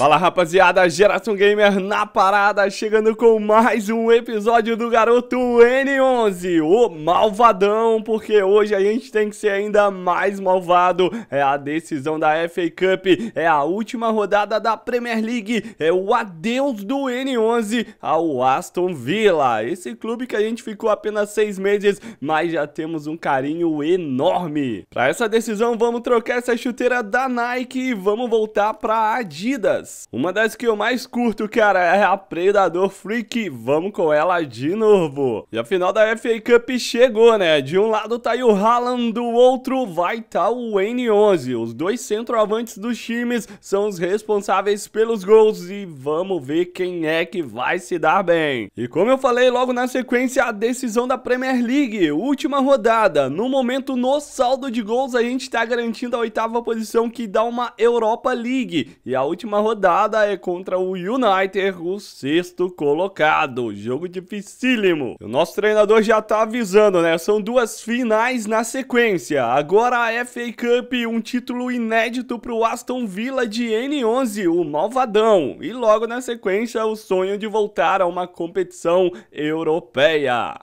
Fala rapaziada, Geração Gamer na parada, chegando com mais um episódio do Garoto N11, o malvadão, porque hoje a gente tem que ser ainda mais malvado, é a decisão da FA Cup, é a última rodada da Premier League, é o adeus do N11 ao Aston Villa, esse clube que a gente ficou apenas seis meses, mas já temos um carinho enorme. Para essa decisão vamos trocar essa chuteira da Nike e vamos voltar para Adidas. Uma das que eu mais curto, cara, é a Predador Freak. Vamos com ela de novo. E a final da FA Cup chegou, né? De um lado tá o Haaland, do outro vai tá o N11. Os dois centroavantes dos times são os responsáveis pelos gols e vamos ver quem é que vai se dar bem. E como eu falei logo na sequência, a decisão da Premier League, última rodada. No momento, no saldo de gols, a gente tá garantindo a oitava posição que dá uma Europa League. E a última rodada rodada é contra o United, o sexto colocado. Jogo dificílimo. O nosso treinador já tá avisando, né? São duas finais na sequência. Agora a FA Cup, um título inédito pro Aston Villa de N11, o malvadão. E logo na sequência, o sonho de voltar a uma competição europeia.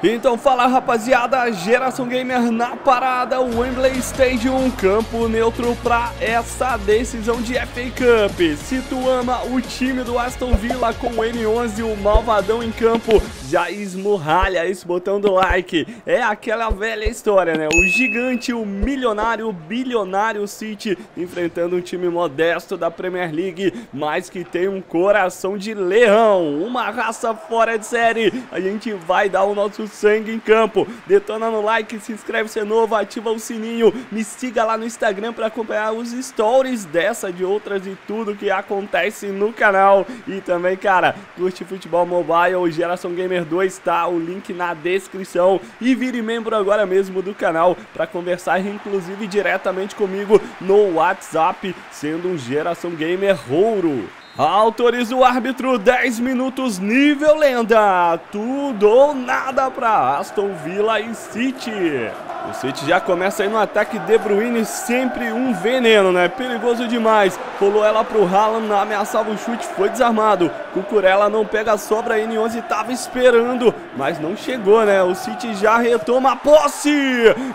Então fala rapaziada, Geração Gamer na parada, Wembley Stadium, campo neutro pra essa decisão de FA Cup. Se tu ama o time do Aston Villa com o N11, o malvadão em campo, já esmurralha esse botão do like. É aquela velha história, né? O gigante, o milionário, o bilionário City enfrentando um time modesto da Premier League, mas que tem um coração de leão, uma raça fora de série. A gente vai dar o nosso sangue em campo. Detona no like, se inscreve se é novo, ativa o sininho, me siga lá no Instagram para acompanhar os stories dessa, de outras e tudo que acontece no canal. E também, cara, curte futebol mobile, Geração Gamer 2, tá? O link na descrição. E vire membro agora mesmo do canal para conversar, inclusive diretamente comigo no WhatsApp, sendo um Geração Gamer Ouro. Autoriza o árbitro, 10 minutos, nível lenda. Tudo ou nada para Aston Villa e City. O City já começa aí no ataque De Bruyne, sempre um veneno, né? Perigoso demais. Rolou ela pro Haaland, ameaçava o chute, foi desarmado. Cucurella não pega a sobra, N11 tava esperando, mas não chegou, né? O City já retoma a posse.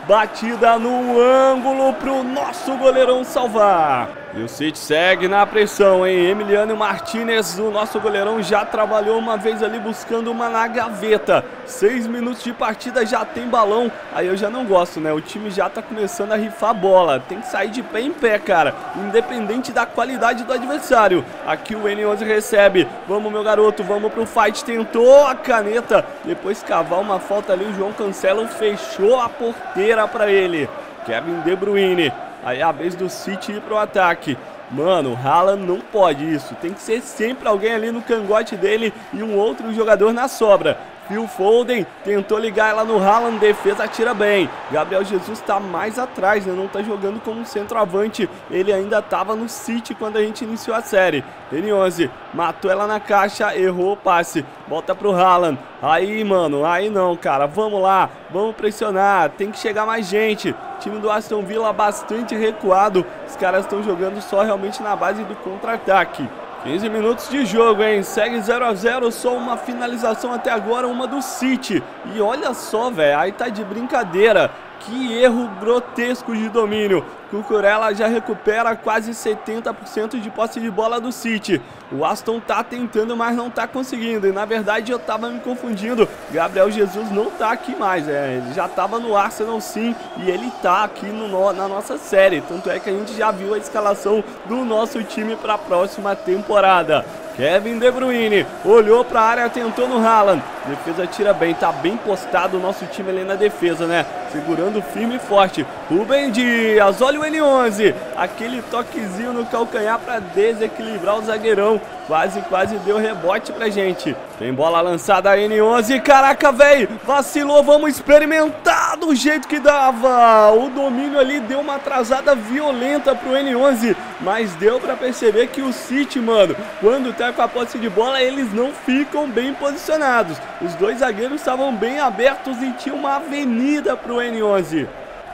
Batida no ângulo pro nosso goleirão salvar. E o City segue na pressão, hein? Emiliano Martinez, o nosso goleirão, já trabalhou uma vez ali buscando uma na gaveta. Seis minutos de partida, já tem balão. Aí eu já não gosto, né? O time já tá começando a rifar a bola. Tem que sair de pé em pé, cara. Independente da qualidade do adversário. Aqui o N11 recebe. Vamos, meu garoto, vamos pro fight. Tentou a caneta. Depois cavar uma falta ali, o João Cancelo fechou a porteira para ele. Kevin De Bruyne Aí é a vez do City ir pro ataque. Mano, o Haaland não pode isso. Tem que ser sempre alguém ali no cangote dele e um outro jogador na sobra. Phil Foden tentou ligar ela no Haaland, defesa tira bem. Gabriel Jesus está mais atrás, né? não está jogando como centroavante. Ele ainda estava no City quando a gente iniciou a série. N11 matou ela na caixa, errou o passe. Volta pro Haaland. Aí, mano, aí não, cara. Vamos lá, vamos pressionar. Tem que chegar mais gente. time do Aston Villa bastante recuado. Os caras estão jogando só realmente na base do contra-ataque. 15 minutos de jogo, hein? Segue 0 a 0 só uma finalização até agora, uma do City. E olha só, velho, aí tá de brincadeira. Que erro grotesco de domínio. Cucurella já recupera quase 70% de posse de bola do City. O Aston tá tentando, mas não tá conseguindo. E na verdade eu tava me confundindo. Gabriel Jesus não tá aqui mais. É, ele já tava no Arsenal sim. E ele tá aqui no, na nossa série. Tanto é que a gente já viu a escalação do nosso time para a próxima temporada. Kevin De Bruyne olhou para a área, tentou no Haaland. Defesa tira bem, tá bem postado o nosso time ali na defesa, né? Segurando firme e forte. Rubem Dias, olha o N11. Aquele toquezinho no calcanhar para desequilibrar o zagueirão. Quase, quase deu rebote pra gente. Tem bola lançada a N11. Caraca, velho. Vacilou, vamos experimentar do jeito que dava. O domínio ali deu uma atrasada violenta pro N11. Mas deu pra perceber que o City, mano, quando tá com a posse de bola, eles não ficam bem posicionados. Os dois zagueiros estavam bem abertos e tinha uma avenida pro N11.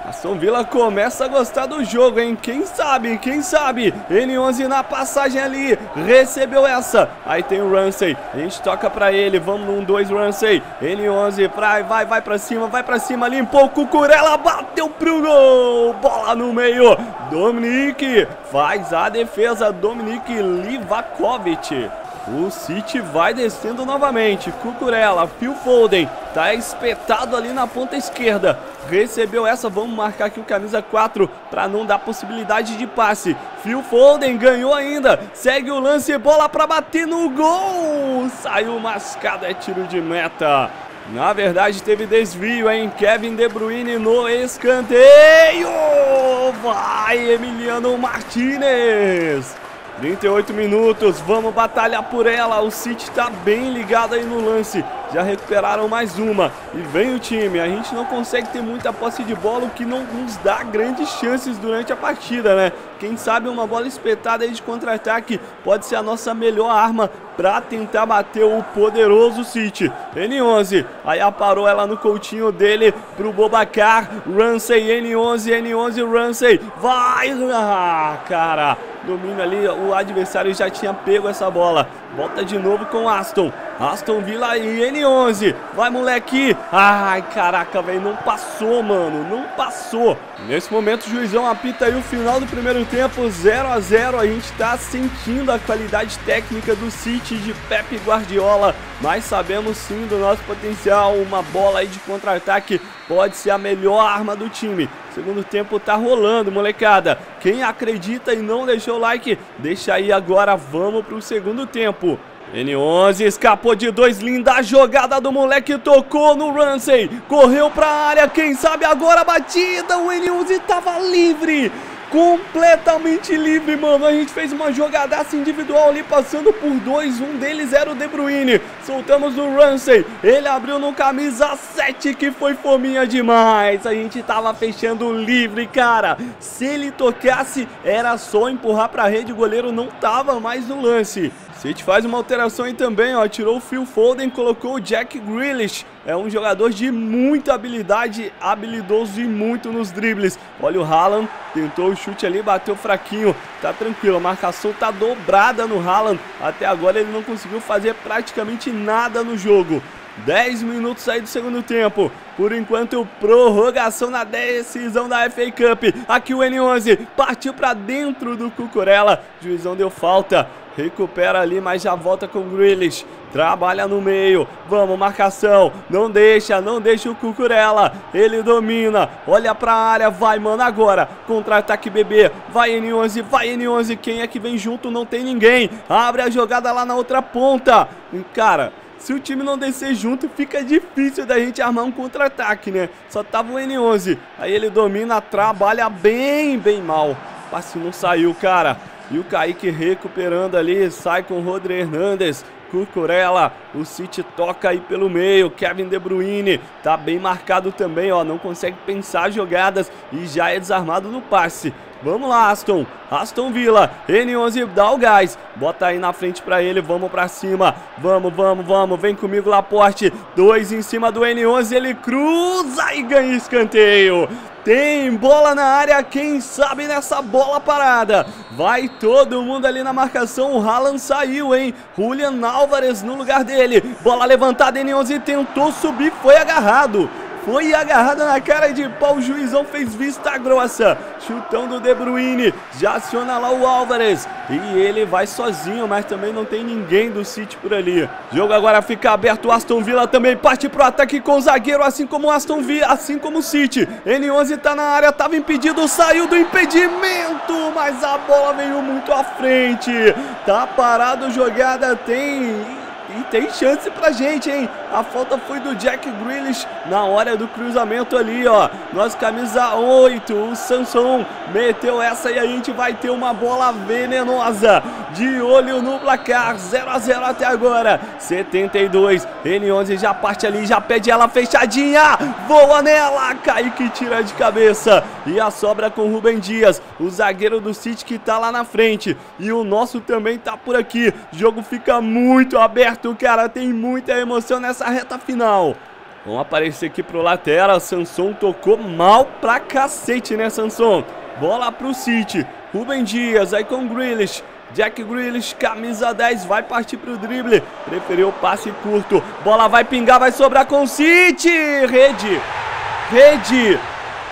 Aston Villa começa a gostar do jogo, hein? Quem sabe, quem sabe? N11 na passagem ali, recebeu essa. Aí tem o Ramsey, a gente toca pra ele, vamos num 2 Ramsey. N11, vai, vai, vai pra cima, vai pra cima, limpou o Cucurella, bateu pro gol. Bola no meio, Dominique faz a defesa, Dominique Livakovic. O City vai descendo novamente. Cucurella, Phil Foden, tá espetado ali na ponta esquerda. Recebeu essa, vamos marcar aqui o camisa 4 para não dar possibilidade de passe. Phil Foden ganhou ainda. Segue o lance, bola para bater no gol. Saiu mascado, é tiro de meta. Na verdade teve desvio, hein? Kevin De Bruyne no escanteio. Vai Emiliano Martinez. 38 minutos, vamos batalhar por ela. O City está bem ligado aí no lance. Já recuperaram mais uma. E vem o time. A gente não consegue ter muita posse de bola, o que não nos dá grandes chances durante a partida, né? Quem sabe uma bola espetada aí de contra-ataque pode ser a nossa melhor arma para tentar bater o poderoso City. N11, aí aparou ela no coutinho dele pro Bobacar. Ramsey, N11, N11, Ramsey. Vai! Ah, cara, domínio ali, o adversário já tinha pego essa bola. Volta de novo com Aston. Aston Villa e N11. Vai, moleque. Ai, caraca, velho. Não passou, mano. Não passou. Nesse momento, o juizão apita aí o final do primeiro tempo. 0 a 0 A gente tá sentindo a qualidade técnica do City de Pep Guardiola. Mas sabemos sim do nosso potencial. Uma bola aí de contra-ataque pode ser a melhor arma do time. Segundo tempo tá rolando, molecada. Quem acredita e não deixou o like, deixa aí agora. Vamos pro segundo tempo. N11 escapou de dois, linda jogada do moleque, tocou no Ramsey, correu pra área, quem sabe agora a batida, o N11 tava livre, completamente livre, mano, a gente fez uma jogadaça individual ali, passando por dois, um deles era o De Bruyne, soltamos o Ramsey, ele abriu no camisa 7, que foi fominha demais, a gente tava fechando livre, cara, se ele tocasse, era só empurrar pra rede, o goleiro não tava mais no lance. City faz uma alteração aí também, ó. Tirou o Phil Foden, colocou o Jack Grealish. É um jogador de muita habilidade, habilidoso e muito nos dribles. Olha o Haaland, tentou o chute ali, bateu fraquinho. Tá tranquilo, a marcação tá dobrada no Haaland. Até agora ele não conseguiu fazer praticamente nada no jogo. 10 minutos aí do segundo tempo. Por enquanto, prorrogação na decisão da FA Cup. Aqui o N11 partiu para dentro do Cucurella. Juizão deu falta. Recupera ali, mas já volta com o Grealish. Trabalha no meio. Vamos, marcação. Não deixa, não deixa o Cucurella. Ele domina. Olha pra área. Vai, mano, agora. Contra-ataque bebê. Vai, N11. Vai, N11. Quem é que vem junto? Não tem ninguém. Abre a jogada lá na outra ponta. Cara, se o time não descer junto, fica difícil da gente armar um contra-ataque, né? Só tava o N11. Aí ele domina, trabalha bem, bem mal. Passe não saiu, cara. E o Kaique recuperando ali, sai com o Rodri Hernandes. Cucurella, o City toca aí pelo meio, Kevin De Bruyne, tá bem marcado também, ó, não consegue pensar jogadas e já é desarmado no passe. Vamos lá, Aston. Aston Villa. N11 dá o gás. Bota aí na frente pra ele. Vamos pra cima. Vamos, vamos, vamos. Vem comigo, Laporte. Dois em cima do N11. Ele cruza e ganha escanteio. Tem bola na área, quem sabe nessa bola parada. Vai todo mundo ali na marcação, o Haaland saiu, hein? Julian Álvares no lugar dele. Bola levantada, N11 tentou subir, foi agarrado. Foi agarrada na cara de pau, o juizão fez vista grossa. Chutão do De Bruyne, já aciona lá o Álvares. E ele vai sozinho, mas também não tem ninguém do City por ali. Jogo agora fica aberto, o Aston Villa também parte pro ataque com o zagueiro, assim como o Aston Villa, assim como o City. N11 tá na área, tava impedido, saiu do impedimento, mas a bola veio muito à frente. Tá parado, jogada tem e tem chance pra gente, hein? A falta foi do Jack Grealish na hora do cruzamento ali, ó. Nosso camisa 8, o Samson, meteu essa e a gente vai ter uma bola venenosa. De olho no placar, 0 a 0 até agora. 72, N11 já parte ali, já pede ela fechadinha. Voa nela, Kaique tira de cabeça. E a sobra com o Rubem Dias, o zagueiro do City que tá lá na frente. E o nosso também tá por aqui. O jogo fica muito aberto cara. Tem muita emoção nessa reta final. Vamos aparecer aqui pro lateral. Sanson tocou mal pra cacete, né, Sanson? Bola pro City. Rubem Dias, aí com Grealish. Jack Grealish, camisa 10, vai partir pro drible. Preferiu o passe curto. Bola vai pingar, vai sobrar com o City. Rede. Rede.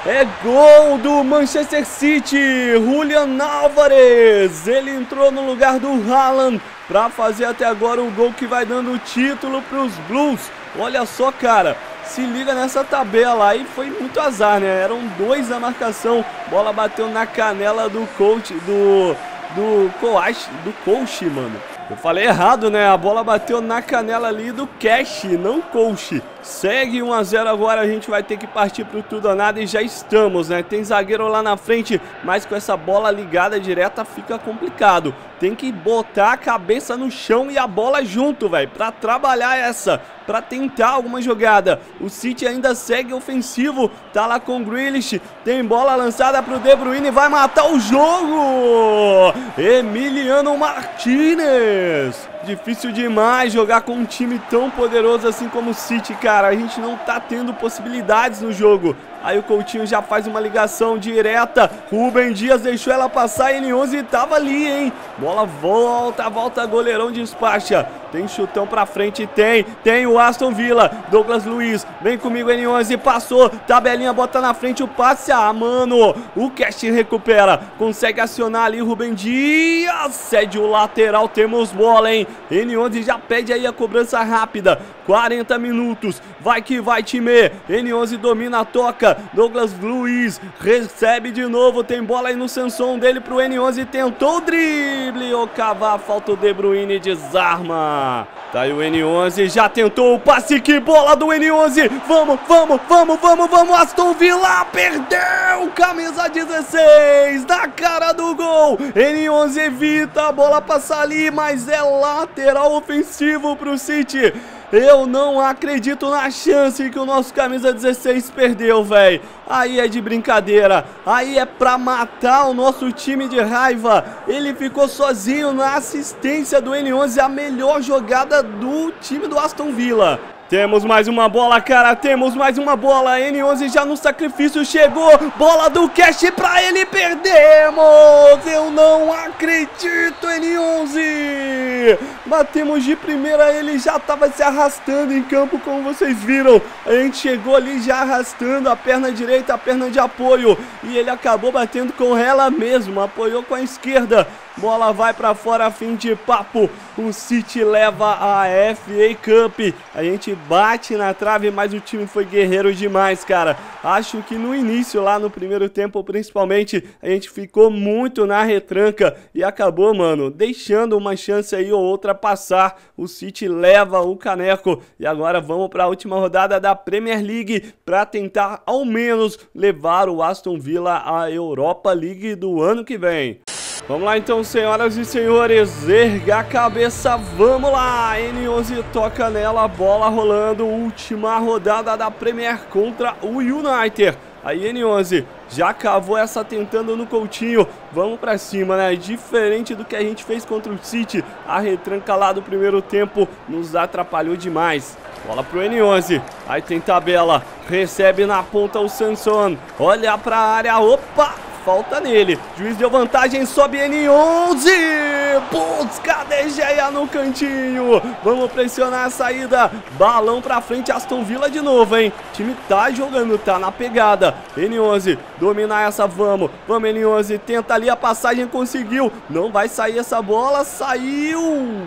É gol do Manchester City. Julian Álvares. Ele entrou no lugar do Haaland para fazer até agora o gol que vai dando o título para os Blues. Olha só, cara. Se liga nessa tabela aí, foi muito azar, né? Eram dois na marcação. Bola bateu na canela do coach, do do coach, do coach, mano. Eu falei errado, né? A bola bateu na canela ali do Cash, não coach. Segue 1 a 0 agora, a gente vai ter que partir pro tudo ou nada e já estamos, né? Tem zagueiro lá na frente, mas com essa bola ligada direta fica complicado. Tem que botar a cabeça no chão e a bola junto, velho, pra trabalhar essa, pra tentar alguma jogada. O City ainda segue ofensivo, tá lá com o Grealish, tem bola lançada pro De Bruyne, vai matar o jogo! Emiliano Martinez! Difícil demais jogar com um time tão poderoso assim como o City, cara. A gente não tá tendo possibilidades no jogo. Aí o Coutinho já faz uma ligação direta. Rubem Dias deixou ela passar. N11 tava ali, hein? Bola volta, volta, goleirão despacha. Tem chutão pra frente, tem. Tem o Aston Villa. Douglas Luiz, vem comigo, N11. Passou, tabelinha, bota na frente o passe. Ah, mano. O Cash recupera. Consegue acionar ali Rubem Dias. Cede o lateral, temos bola, hein? N11 já pede aí a cobrança rápida. 40 minutos. Vai que vai, time. N11 domina toca. Douglas Luiz recebe de novo. Tem bola aí no Sanson dele pro N11. Tentou o drible. O cavar, falta o De Bruyne desarma. Tá aí o N11, já tentou o passe, que bola do N11, vamos, vamos, vamos, vamos, vamos, Aston Villa perdeu, camisa 16, na cara do gol, N11 evita a bola passar ali, mas é lateral ofensivo pro City, eu não acredito na chance que o nosso camisa 16 perdeu, velho. Aí é de brincadeira. Aí é pra matar o nosso time de raiva. Ele ficou sozinho na assistência do N11, a melhor jogada do time do Aston Villa. Temos mais uma bola, cara, temos mais uma bola, N11 já no sacrifício chegou, bola do Cash pra ele, perdemos, eu não acredito, N11, batemos de primeira, ele já tava se arrastando em campo, como vocês viram, a gente chegou ali já arrastando a perna direita, a perna de apoio, e ele acabou batendo com ela mesmo, apoiou com a esquerda, Bola vai para fora, fim de papo. O City leva a FA Cup. A gente bate na trave, mas o time foi guerreiro demais, cara. Acho que no início, lá no primeiro tempo, principalmente, a gente ficou muito na retranca e acabou, mano, deixando uma chance aí ou outra passar. O City leva o caneco e agora vamos para a última rodada da Premier League para tentar ao menos levar o Aston Villa à Europa League do ano que vem. Vamos lá então, senhoras e senhores, erga a cabeça, vamos lá! N11 toca nela, bola rolando, última rodada da Premier contra o United. Aí N11 já cavou essa tentando no Coutinho, vamos pra cima, né? Diferente do que a gente fez contra o City, a retranca lá do primeiro tempo nos atrapalhou demais. Bola pro N11, aí tem tabela, recebe na ponta o Sanson, olha pra área, opa! Falta nele. Juiz deu vantagem, sobe N11. Busca De Gea no cantinho. Vamos pressionar a saída. Balão pra frente, Aston Villa de novo, hein? O time tá jogando, tá na pegada. N11, dominar essa, vamos. Vamos, N11, tenta ali a passagem, conseguiu. Não vai sair essa bola, saiu.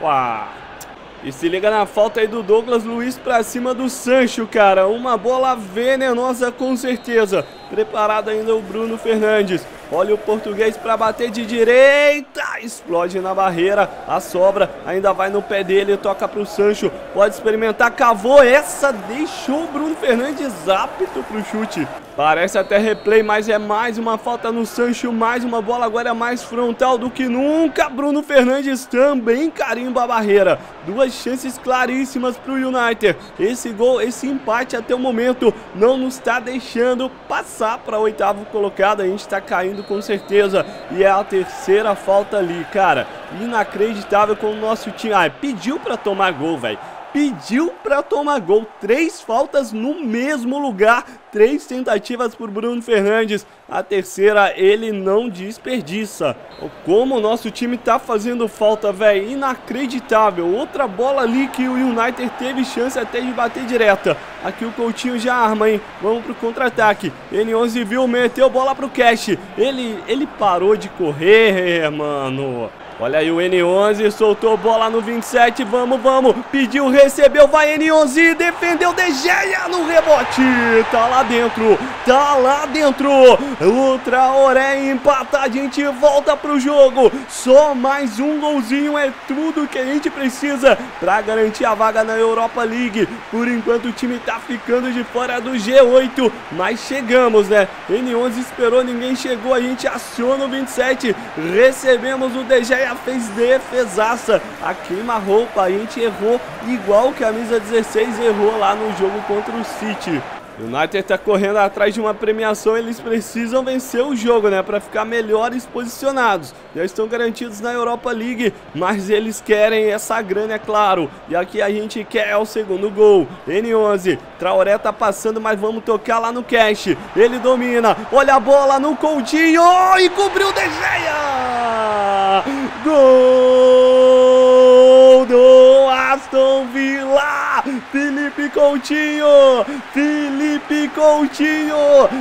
Uau. E se liga na falta aí do Douglas Luiz pra cima do Sancho, cara. Uma bola venenosa com certeza. Preparado ainda o Bruno Fernandes. Olha o português para bater de direita. Explode na barreira. A sobra ainda vai no pé dele. Toca para o Sancho. Pode experimentar. Cavou. Essa deixou o Bruno Fernandes apto para o chute. Parece até replay, mas é mais uma falta no Sancho. Mais uma bola agora mais frontal do que nunca. Bruno Fernandes também carimba a barreira. Duas chances claríssimas para o United. Esse gol, esse empate até o momento não nos está deixando passar para oitavo colocado. A gente está caindo com certeza. E é a terceira falta ali, cara. Inacreditável com o nosso time. Ah, pediu para tomar gol, velho pediu para tomar gol. Três faltas no mesmo lugar, três tentativas por Bruno Fernandes. A terceira ele não desperdiça. Como o nosso time tá fazendo falta, velho, inacreditável. Outra bola ali que o United teve chance até de bater direta. Aqui o Coutinho já arma, hein? Vamos pro contra-ataque. N11 viu, meteu bola pro Cash. Ele, ele parou de correr, mano. Olha aí o N11, soltou bola no 27, vamos, vamos, pediu, recebeu, vai N11, defendeu, De Gea no rebote, tá lá dentro, tá lá dentro, o Traoré empata, a gente volta pro jogo, só mais um golzinho é tudo que a gente precisa pra garantir a vaga na Europa League, por enquanto o time tá ficando de fora do G8, mas chegamos, né, N11 esperou, ninguém chegou, a gente aciona o 27, recebemos o De Gea fez defesaça. A queima-roupa, a gente errou igual que a Misa 16 errou lá no jogo contra o City. O United está correndo atrás de uma premiação, eles precisam vencer o jogo, né, para ficar melhores posicionados. Já estão garantidos na Europa League, mas eles querem essa grana, é claro. E aqui a gente quer o segundo gol. N11, Traoré tá passando, mas vamos tocar lá no cash. Ele domina, olha a bola no Coutinho e cobriu o De Gea! Felipe Coutinho! Felipe Coutinho!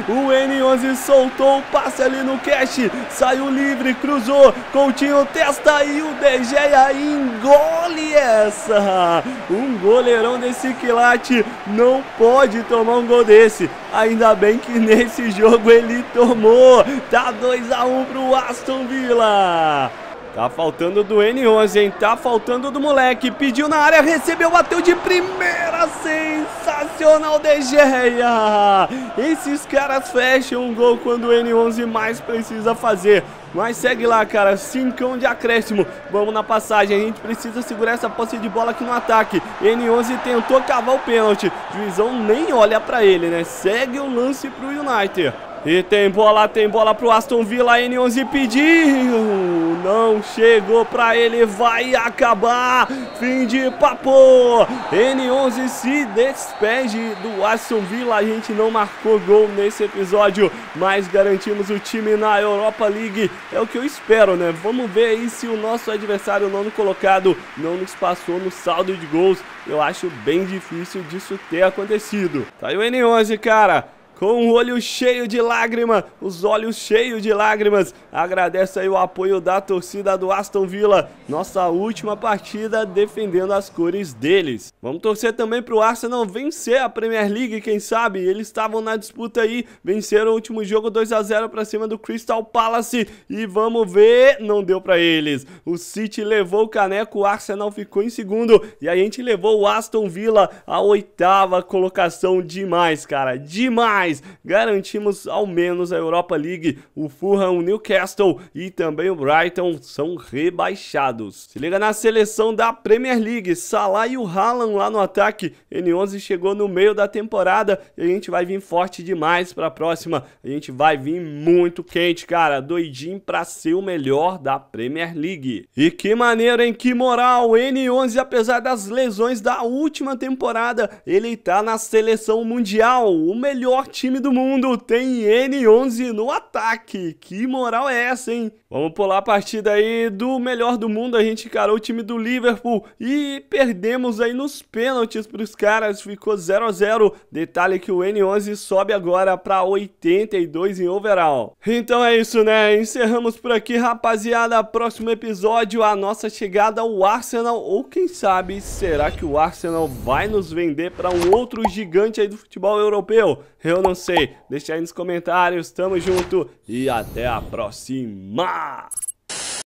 O N11 soltou o passe ali no cash, saiu livre, cruzou, Coutinho testa e o De Gea engole essa! Um goleirão desse quilate não pode tomar um gol desse. Ainda bem que nesse jogo ele tomou. Tá 2 a 1 pro Aston Villa. Tá faltando do N11, hein? Tá faltando do moleque. Pediu na área, recebeu, bateu de primeira. Sensacional, De Gea. Esses caras fecham um gol quando o N11 mais precisa fazer. Mas segue lá, cara. Cincão de acréscimo. Vamos na passagem. A gente precisa segurar essa posse de bola aqui no ataque. N11 tentou cavar o pênalti. Juizão nem olha pra ele, né? Segue o lance pro United. E tem bola, tem bola pro Aston Villa, N11 pediu, não chegou pra ele, vai acabar, fim de papo, N11 se despede do Aston Villa, a gente não marcou gol nesse episódio, mas garantimos o time na Europa League, é o que eu espero, né, vamos ver aí se o nosso adversário nono colocado não nos passou no saldo de gols, eu acho bem difícil disso ter acontecido. Tá aí o N11, cara, com o olho cheio de lágrima, os olhos cheios de lágrimas. Agradece aí o apoio da torcida do Aston Villa, nossa última partida defendendo as cores deles. Vamos torcer também para o Arsenal vencer a Premier League, quem sabe? Eles estavam na disputa aí, venceram o último jogo 2 a 0 para cima do Crystal Palace e vamos ver, não deu para eles. O City levou o caneco, o Arsenal ficou em segundo e a gente levou o Aston Villa à oitava colocação demais, cara, demais mais, garantimos ao menos a Europa League. O Fulham, o Newcastle e também o Brighton são rebaixados. Se liga na seleção da Premier League, Salah e o Haaland lá no ataque. N11 chegou no meio da temporada e a gente vai vir forte demais para a próxima. A gente vai vir muito quente, cara, doidinho para ser o melhor da Premier League. E que maneiro, hein? Que moral! N11, apesar das lesões da última temporada, ele tá na seleção mundial, o melhor time do mundo tem N11 no ataque. Que moral é essa, hein? Vamos pular a partida aí do melhor do mundo. A gente encarou o time do Liverpool e perdemos aí nos pênaltis para os caras. Ficou 0 a 0 Detalhe que o N11 sobe agora para 82 em overall. Então é isso, né? Encerramos por aqui, rapaziada. Próximo episódio, a nossa chegada ao Arsenal. Ou quem sabe, será que o Arsenal vai nos vender para um outro gigante aí do futebol europeu? Eu não sei. Deixa aí nos comentários. Tamo junto e até a próxima.